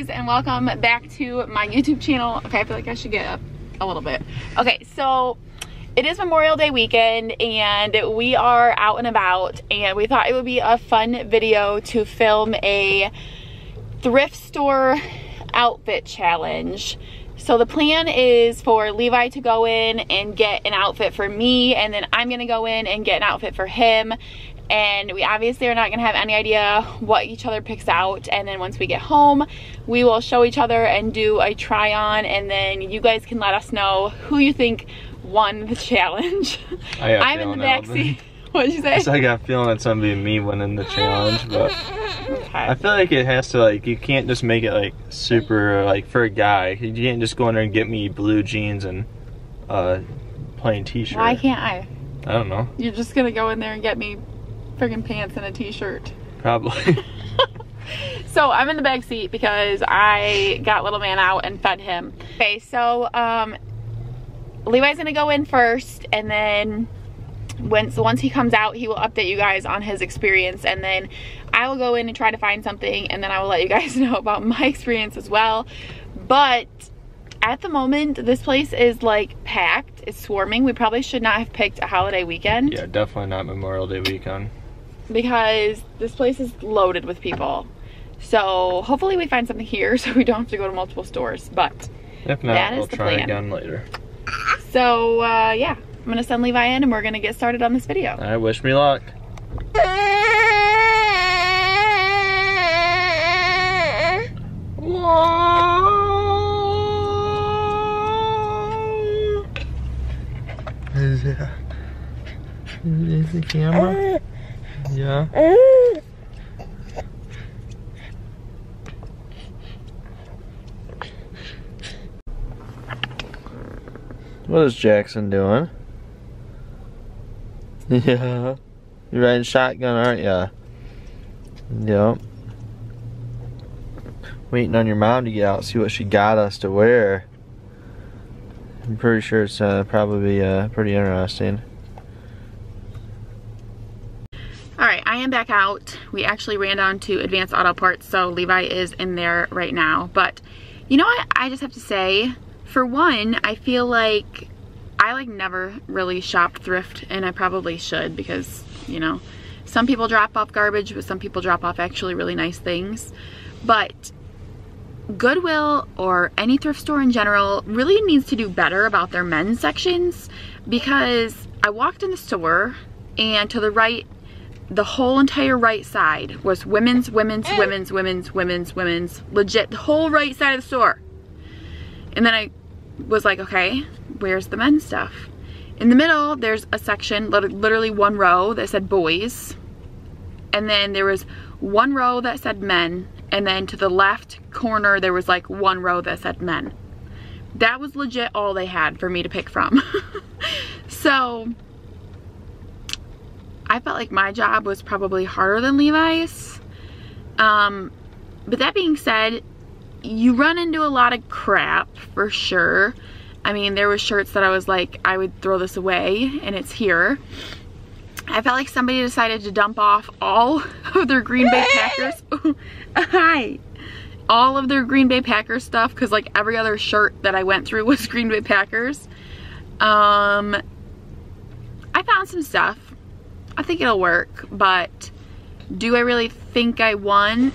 guys and welcome back to my YouTube channel. Okay, I feel like I should get up a little bit. Okay, so it is Memorial Day weekend and we are out and about and we thought it would be a fun video to film a thrift store outfit challenge. So the plan is for Levi to go in and get an outfit for me and then I'm gonna go in and get an outfit for him and we obviously are not gonna have any idea what each other picks out and then once we get home we will show each other and do a try on and then you guys can let us know who you think won the challenge I'm in the back seat what did you say? So I got a feeling it's gonna be me winning the challenge, but okay. I feel like it has to like you can't just make it like super like for a guy. You can't just go in there and get me blue jeans and uh plain t-shirt. Why can't I? I don't know. You're just gonna go in there and get me friggin' pants and a t-shirt. Probably. so I'm in the back seat because I got little man out and fed him. Okay, so um, Levi's gonna go in first and then once once he comes out he will update you guys on his experience and then I will go in and try to find something and then I will let you guys know about my experience as well but at the moment this place is like packed it's swarming we probably should not have picked a holiday weekend yeah definitely not Memorial Day weekend because this place is loaded with people. So hopefully we find something here so we don't have to go to multiple stores. But if not, that we'll try plan. again later. So uh, yeah, I'm gonna send Levi in and we're gonna get started on this video. I wish me luck. Is it, is the camera? Yeah. What is Jackson doing? Yeah. You're riding shotgun, aren't you? Yep. Waiting on your mom to get out, see what she got us to wear. I'm pretty sure it's uh, probably uh, pretty interesting. I am back out. We actually ran down to Advanced Auto Parts, so Levi is in there right now. But you know what? I just have to say, for one, I feel like I like never really shopped thrift and I probably should because, you know, some people drop off garbage, but some people drop off actually really nice things. But Goodwill or any thrift store in general really needs to do better about their men's sections because I walked in the store and to the right the whole entire right side was women's, women's, women's, women's, women's, women's, legit, the whole right side of the store. And then I was like, okay, where's the men's stuff? In the middle, there's a section, literally one row that said boys. And then there was one row that said men. And then to the left corner, there was like one row that said men. That was legit all they had for me to pick from. so I felt like my job was probably harder than Levi's. Um, but that being said, you run into a lot of crap for sure. I mean, there was shirts that I was like, I would throw this away and it's here. I felt like somebody decided to dump off all of their Green Bay Packers. Hi. All of their Green Bay Packers stuff because like every other shirt that I went through was Green Bay Packers. Um, I found some stuff. I think it'll work, but do I really think I won?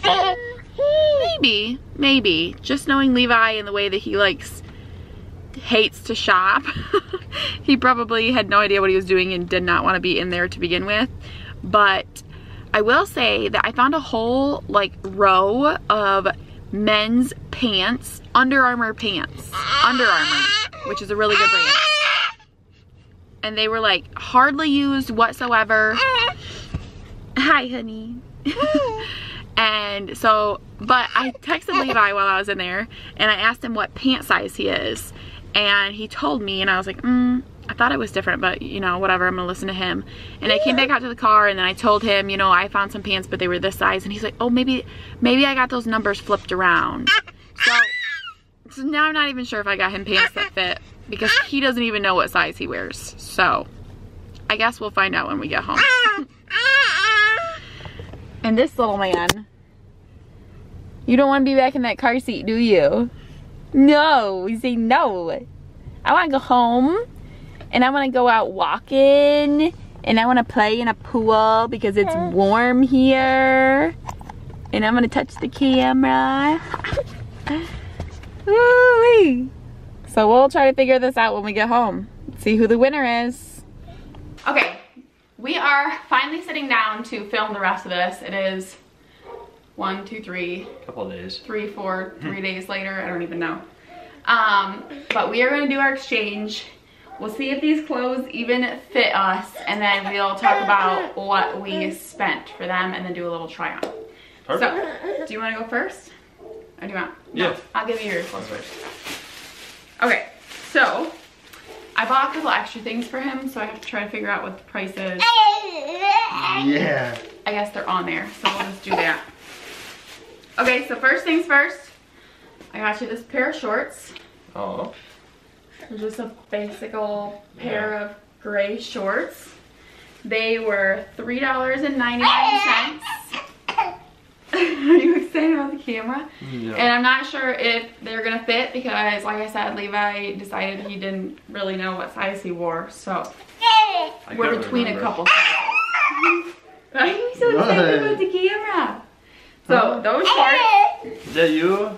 maybe, maybe. Just knowing Levi and the way that he likes, hates to shop, he probably had no idea what he was doing and did not want to be in there to begin with. But I will say that I found a whole like row of men's pants, Under Armour pants, Under Armour, which is a really good brand and they were like hardly used whatsoever. Hi, honey. and so, but I texted Levi while I was in there and I asked him what pant size he is. And he told me and I was like, mm, I thought it was different, but you know, whatever, I'm gonna listen to him. And I came back out to the car and then I told him, you know, I found some pants, but they were this size. And he's like, oh, maybe, maybe I got those numbers flipped around. So, so now I'm not even sure if I got him pants that fit because ah! he doesn't even know what size he wears. So I guess we'll find out when we get home. Ah! Ah! and this little man You don't want to be back in that car seat, do you? No, you say no. I want to go home and I want to go out walking and I want to play in a pool because it's warm here. And I'm going to touch the camera. Woo-wee. So we'll try to figure this out when we get home. See who the winner is. Okay, we are finally sitting down to film the rest of this. It is one, two, three, Couple days. three, four, three days later. I don't even know. Um, but we are going to do our exchange. We'll see if these clothes even fit us, and then we'll talk about what we spent for them, and then do a little try on. Perfect. So, do you want to go first? Or do you want? No, Yeah. I'll give you your clothes first. Okay, so I bought a couple extra things for him, so I have to try to figure out what the price is. Yeah. I guess they're on there, so we'll just do that. Okay, so first things first, I got you this pair of shorts. Oh. They're just a basic old pair of gray shorts. They were $3.99. are you excited about the camera? No. And I'm not sure if they're gonna fit because like I said, Levi decided he didn't really know what size he wore. So we're between remember. a couple Why are you so what? excited about the camera? So huh? those shorts. Is that you?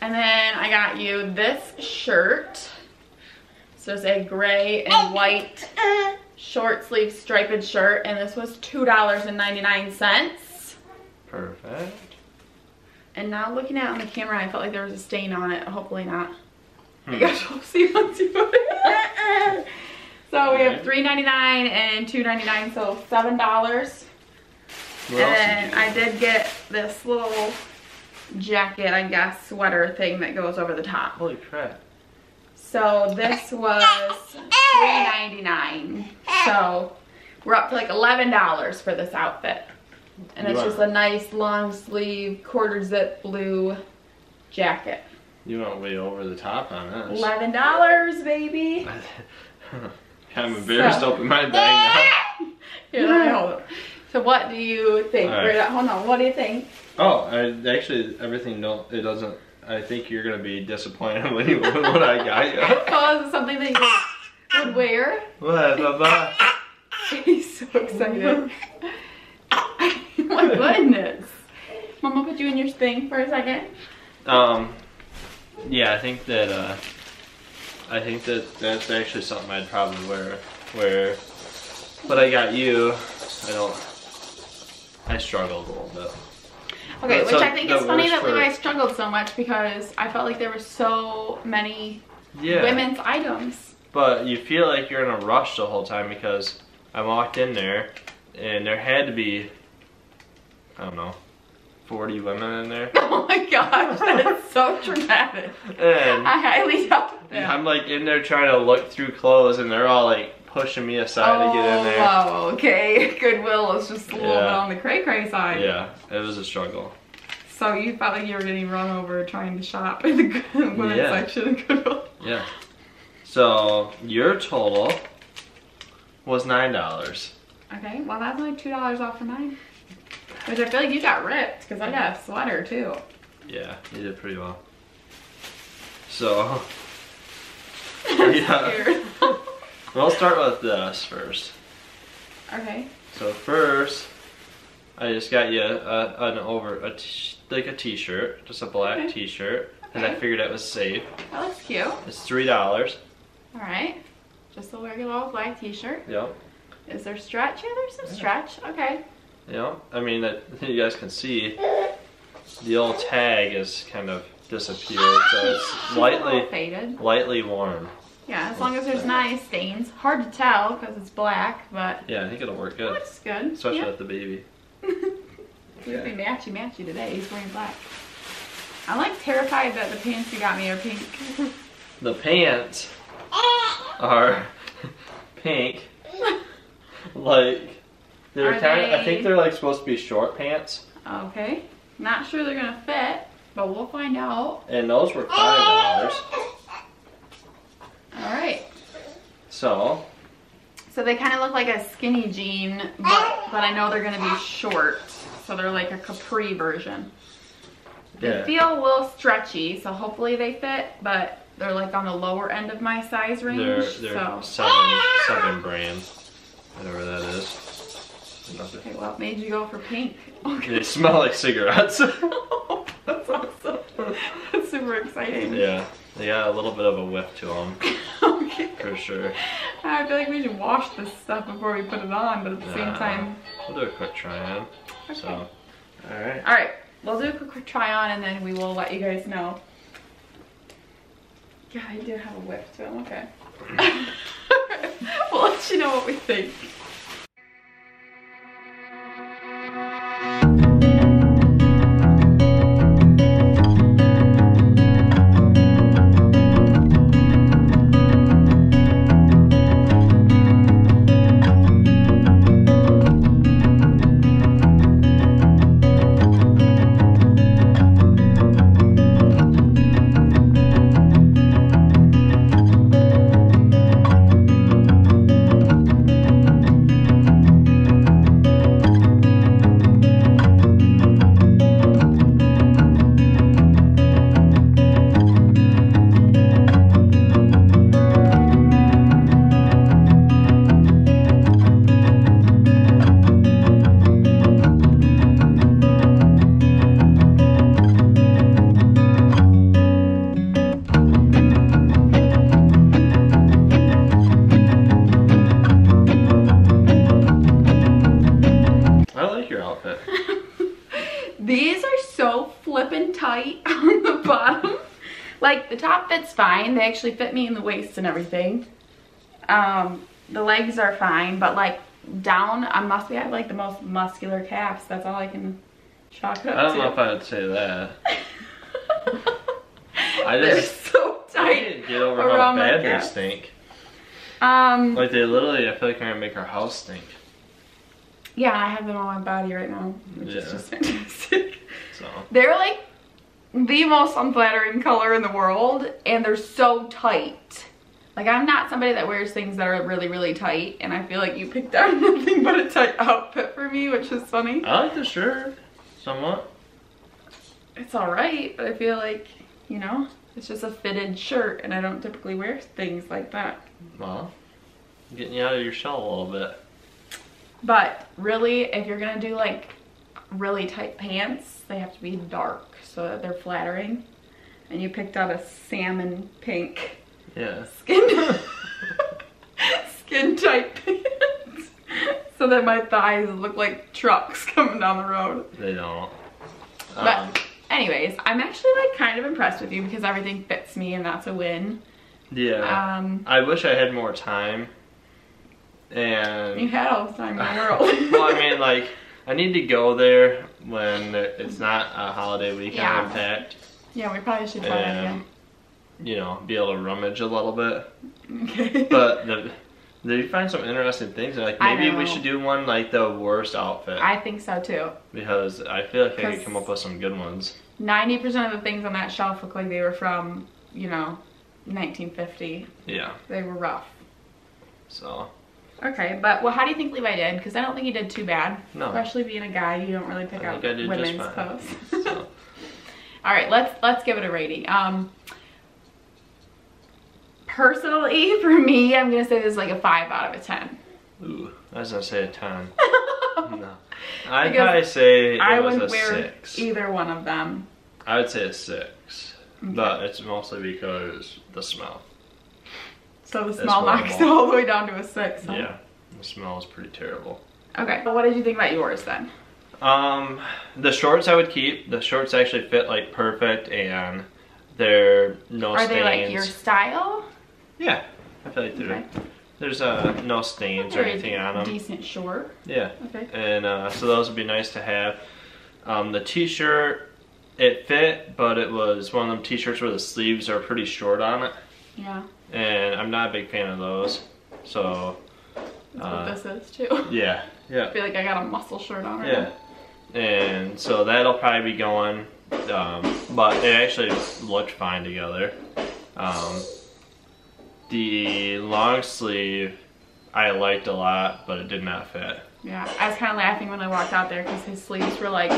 And then I got you this shirt. So it's a gray and white short sleeve striped shirt and this was $2.99. Perfect. And now looking at it on the camera, I felt like there was a stain on it. Hopefully not. I Hmm. guess we'll see once you put it. so we have three ninety nine and two ninety nine, so seven dollars. And you I did get this little jacket, I guess, sweater thing that goes over the top. Holy crap. So this was three ninety nine. So we're up to like eleven dollars for this outfit. And it's Wow. just a nice long sleeve quarter zip blue jacket. You went way over the top on this. Eleven dollars, baby. I'm embarrassed So- to open my bag Here, hold it. So what do you think? Right. Hold on. What do you think? Oh, I actually everything don't it doesn't. I think you're gonna be disappointed when you when what I got you. Oh, is it something that you would wear? What? Blah, blah. He's so excited. My goodness. Mama put you in your thing for a second. Um, yeah, I think that uh, I think that that's actually something I'd probably wear. Where, but I got you. I don't. I struggled a little bit. Okay, But which I think is funny that for- Levi struggled so much because I felt like there were so many Yeah. women's items. But you feel like you're in a rush the whole time because I walked in there and there had to be, I don't know, 40 women in there. Oh my gosh, that's so dramatic. And I highly doubt that. I'm like in there trying to look through clothes and they're all like pushing me aside to get in there. Oh, okay. Goodwill is just a little bit on the cray cray side. Yeah, it was a struggle. So you felt like you were getting run over trying to shop in the women's Yeah. section of Goodwill. Yeah. So your total was nine dollars. Okay, well that's only two dollars off for mine. Which I feel like you got ripped because I got a sweater too. Yeah, you did pretty well. So Yeah. we'll start with this first. okay. So first, I just got you a, an over a t- like a t-shirt, just a black Okay. t-shirt, because I figured it was safe. That looks cute. It's three dollars. All right. Just a regular old black t-shirt. Yep. Is there stretch? Yeah, there's some stretch. Okay. Yep. I mean, that you guys can see the old tag is kind of disappeared, so it's lightly faded. lightly worn. Yeah, as long as there's nice stains. Hard to tell because it's black, but Yeah, I think it'll work good, looks good. especially with the baby. We'll be matchy matchy today. He's wearing black. I'm like terrified that the pants you got me are pink. The pants are pink. Like they're Are kind of. I think they're like supposed to be short pants, Okay. Not sure they're gonna fit, but we'll find out. and those were five dollars. All right. So So they kind of look like a skinny jean, but but I know they're gonna be short, so they're like a capri version. Yeah. They feel a little stretchy, so hopefully they fit, but they're like on the lower end of my size range. They're they're so seven seven brand, whatever that is. Nothing. Okay, well, made you go for pink. Okay. They smell like cigarettes. That's awesome. That's super exciting. yeah, they got a little bit of a whiff to them okay. for sure. I feel like we should wash this stuff before we put it on, but at the same time. We'll do a quick try on. Okay. So, all right. All right, we'll do a quick, quick try on and then we will let you guys know. Yeah, I do have a whiff to them. Okay. we'll let you know what we think. Fine. They actually fit me in the waist and everything. Um, the legs are fine, but like down, I must be I have like the most muscular calves. That's all I can chalk it up I don't to. know if I would say that. I They're just so I tight. get over how my bad they stink. Um, Like they literally, I feel like they're gonna make our house stink. yeah, I have them on my body right now, which is just fantastic. So They're like the most unflattering color in the world, and they're so tight. Like I'm not somebody that wears things that are really, really tight, and I feel like you picked out nothing but a tight outfit for me, which is funny. I like the shirt somewhat. It's all right, but I feel like you know it's just a fitted shirt, and I don't typically wear things like that. Well, getting you out of your shell a little bit. But really, if you're gonna do like really tight pants, they have to be dark so that they're flattering. And you picked out a salmon pink Yeah. skin skin tight pants so that my thighs look like trucks coming down the road. They don't. Um, But anyways, I'm actually like kind of impressed with you because everything fits me and that's a win. yeah. Um, I wish I had more time. And you had all the time in the world. well, I mean, like, I need to go there when it's not a holiday weekend Yeah. impact. yeah, we probably should try that And, you know, be able to rummage a little bit. Okay. But the, you find some interesting things? Like, maybe we should do one, like, the worst outfit. I think so too. because I feel like I could come up with some good ones. 90% of the things on that shelf look like they were from, you know, 1950. Yeah. They were rough. So, Okay, but well, how do you think Levi did? Because I don't think he did too bad. No. Especially being a guy, you don't really pick I out think I did just women's posts. so All right, let's let's give it a rating. Um, personally, for me, I'm gonna say this is like a five out of a ten. ooh, I was gonna say a 10. no. I'd Because probably say it I was wouldn't a wear 6. either one of them. I would say a 6. But it's mostly because the smell. So the small knocks all the way down to a six. huh? Yeah. The smell is pretty terrible. Okay. But what did you think about yours then? Um, the shorts I would keep. The shorts actually fit like perfect and they're no stains. Are stains. they like your style? Yeah, I feel like they're, Okay. there's uh, no stains or anything on them. Decent short. Yeah, Okay. and uh, so those would be nice to have. Um, the t-shirt, it fit, but it was one of them t-shirts where the sleeves are pretty short on it, Yeah. And I'm not a big fan of those. So, That's Uh, what this is too. yeah, I yeah, feel like I got a muscle shirt on right yeah. And so that'll probably be going, um, but it actually looked fine together. Um, the long sleeve I liked a lot, but it did not fit. Yeah, I was kind of laughing when I walked out there because his sleeves were like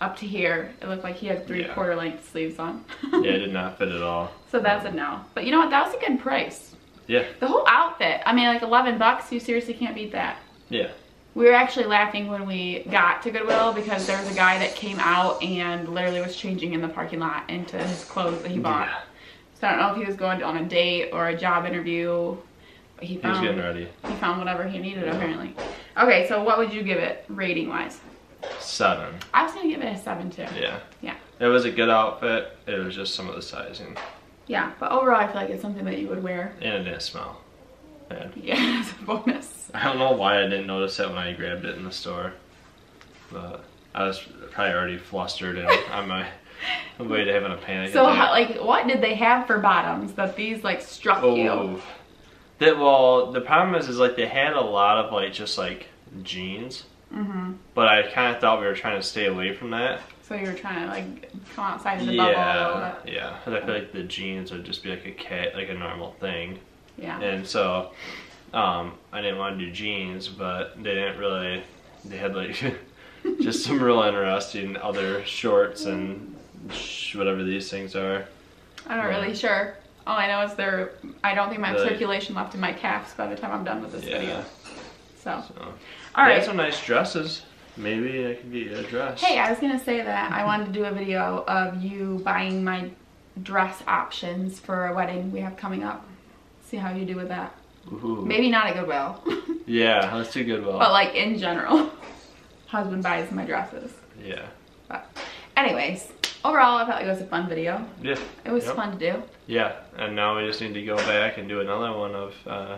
up to here. It looked like he had three Yeah. quarter length sleeves on. yeah, it did not fit at all. So that's a no. But you know what? That was a good price. Yeah, The whole outfit. I mean, like 11 bucks. You seriously can't beat that. yeah. We were actually laughing when we got to Goodwill because there was a guy that came out and literally was changing in the parking lot into his clothes that he bought. Yeah. So I don't know if he was going on a date or a job interview. But he He was getting ready. he found whatever he needed apparently. Okay, so what would you give it rating wise? Seven. I was gonna give it a seven too. Yeah. Yeah. It was a good outfit. It was just some of the sizing. Yeah, but overall I feel like it's something that you would wear. And it didn't smell. bad. Yeah, as a bonus. I don't know why I didn't notice that when I grabbed it in the store. But I was probably already flustered and on my way to having a panic So how, like what did they have for bottoms that these like struck you? Oh. That well, the problem is, is like they had a lot of like just like jeans, Mm-hmm. but I kind of thought we were trying to stay away from that. So you were trying to like come outside of the bubble a little Yeah, bit. yeah. 'Cause I feel like the jeans would just be like a cat, like a normal thing, Yeah. and so um, I didn't want to do jeans, but they didn't really. They had like just some real interesting other shorts and sh- whatever these things are. I'm not really sure. All I know is there. I don't think my circulation left in my calves by the time I'm done with this Yeah. video. So, So all they right. some nice dresses. Maybe I could get you a dress. Hey, I was gonna say that I wanted to do a video of you buying my dress options for a wedding we have coming up. See how you do with that. Ooh. Maybe not at Goodwill, Yeah, let's do Goodwill. but like in general. Husband buys my dresses. yeah. But anyways, overall I felt like it was a fun video. Yeah. It was Yep. fun to do. Yeah, and now we just need to go back and do another one of uh,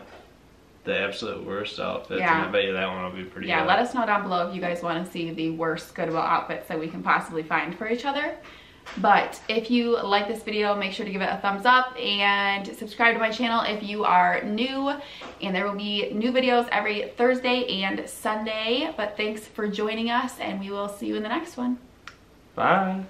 the absolute worst outfits. Yeah. And I bet you that one will be pretty Yeah, good. let us know down below if you guys want to see the worst Goodwill outfits that we can possibly find for each other. But if you like this video, make sure to give it a thumbs up and subscribe to my channel if you are new. And there will be new videos every Thursday and Sunday. But thanks for joining us and we will see you in the next one. Bye.